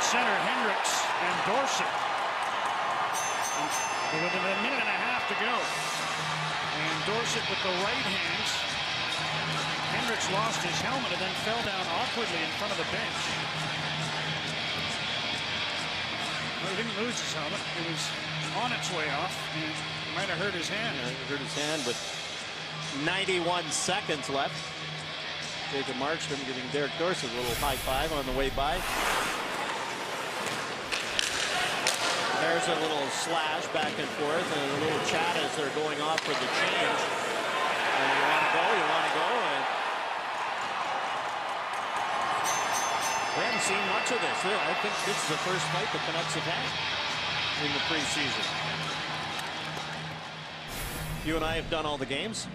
center, Hendricks and Dorsett. With a minute and a half to go. And Dorsett with the right hands. Hendricks lost his helmet and then fell down awkwardly in front of the bench. Well, he didn't lose his helmet. It was on its way off. And might have hurt his hand. Yeah, hurt his hand with 91 seconds left. Jacob Markstrom giving Derek Dorsett a little high five on the way by. There's a little slash back and forth and a little chat as they're going off for the change. And you want to go, you want to go. And we haven't seen much of this. I think this is the first fight the Canucks have had in the preseason. You and I have done all the games.